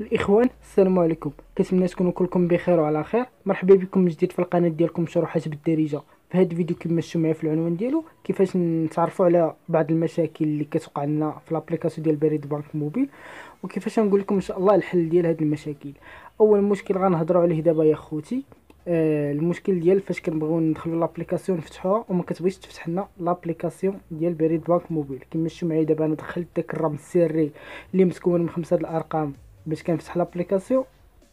الإخوان السلام عليكم. كنتمنى تكونوا كلكم بخير وعلى خير. مرحبا بكم من جديد في القناة ديالكم شروحات بالدارجه في هذا الفيديو كما شفتوا معايا في العنوان ديالو كيفاش نتعرفوا على بعض المشاكل اللي كتوقع لنا في l'application ديال بريد بنك موبيل وكيفاش نقول لكم إن شاء الله الحل ديال هذه المشاكل. أول مشكل غنهضروا عليه دابا يا خوتي آه المشكل ديال فاش كنبغيو ندخلوا l'application نفتحوها وما كتبغيش تفتح لنا l'application ديال بريد بنك موبيل. كما شفتوا معايا دابا أنا دخلت داك الرقم السري اللي متكون من خمسة الأرقام. باش كنفتح l'application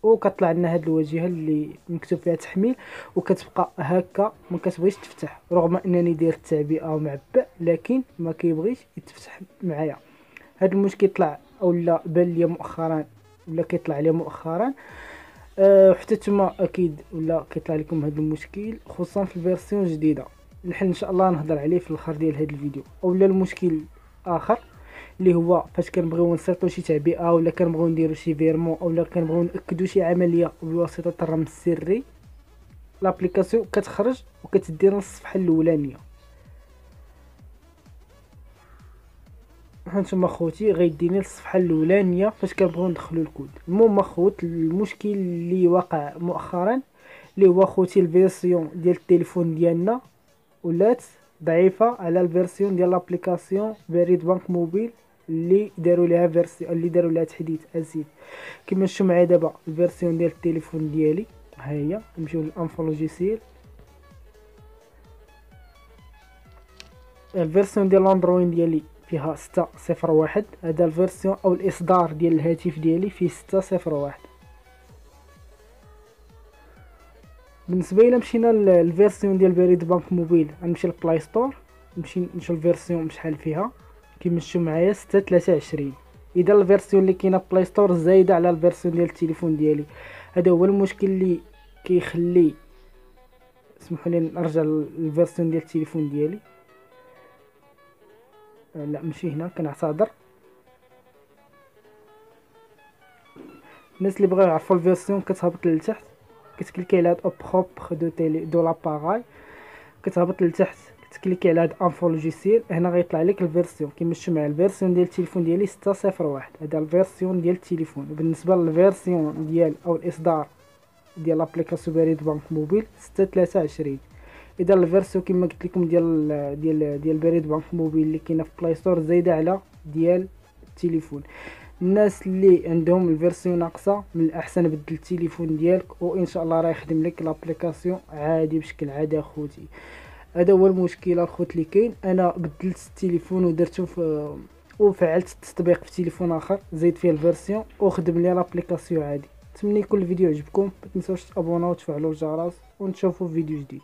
وكطلع لنا هاد الواجهة اللي مكتوب فيها تحميل وكتبقى هكا ما كتبغيش تفتح رغم إنني داير التعبئه ومعبأ لكن ما كيبغيش يتفتح معايا. هاد المشكل طلع أولا بان ليا مؤخرا ولا كيطلع ليا مؤخرا. أه حتى نتوما أكيد ولا كيطلع لكم هاد المشكل خصوصا في ال version جديده الحل إن شاء الله نهضر عليه في الآخر ديال هاد الفيديو. أولا المشكل آخر. اللي هو فاش كنبغيو نسيطو شي تعبئه ولا كنبغيو نديرو شي virement اولا كنبغيو نأكدو شي عملية بواسطه الرقم السري l'application كتخرج وكتدينا الصفحة الأولانية. هانتوما خوتي غيديني الصفحه الأولانية فاش كنبغيو ندخلو الكود. المهم الخوت المشكل اللي وقع مؤخرا اللي هو خوتي ال version ديال التليفون ديالنا ولات ضعيفة على ال version ديال l'application بريد بنك موبيل اللي داروا لها version اللي داروا لها تحديث اسيد كما شفتوا معايا دابا ال version ديال التليفون ديالي ها هي. نمشيو لل info logiciel ال version ديال الأندرويد ديالي فيها ستة صفر واحد. هذا ال version أو الإصدار ديال الهاتف ديالي فيه ستة صفر واحد. بالنسبة إلى مشينا لل version ديال بريد بنك موبيل غنمشي لل Play Store نمشي نشوف ال version شحال فيها. كيما شفتوا معايا ستة تلاتة عشرين. إذا ال version اللي كاينة Play Store زايدة على ال version ديال التليفون ديالي. هذا هو المشكل اللي كيخلي سمحوا لي نرجع لل version ديال التليفون ديالي. آه، لا ماشي هنا كنعتذر. الناس اللي بغاو يعرفوا ال version كتهبط لتحت. كتكليكي على à propos de télé de l'appareil. كتهبط لتحت. تكليكي على هاد info logiciel هنا غيطلع لك ال version شفتوا معايا ال version ديال التليفون ديالي 601 هذا ال version ديال التليفون. بالنسبة لل version ديال أو الإصدار ديال l'application بريد بنك موبيل 623 إذا ال version كما قلت لكم ديال ديال ديال بريد بنك موبيل اللي كاينة في Play Store زايدة على ديال التليفون. الناس اللي عندهم ال version ناقصة من الأحسن بدل التليفون ديالك وإن شاء الله راه يخدم لك l'application عادي بشكل عادي أخوتي. هذا هو المشكل الخوت اللي كاين. أنا بدلت التليفون ودرته في وفعلت التطبيق في تليفون آخر زيد فيه ال version وخدم لي l'application عادي. نتمنى يكون الفيديو عجبكم ما تنساوش تابوناو وتفعلوا الجرس ونشوفوا فيديو جديد.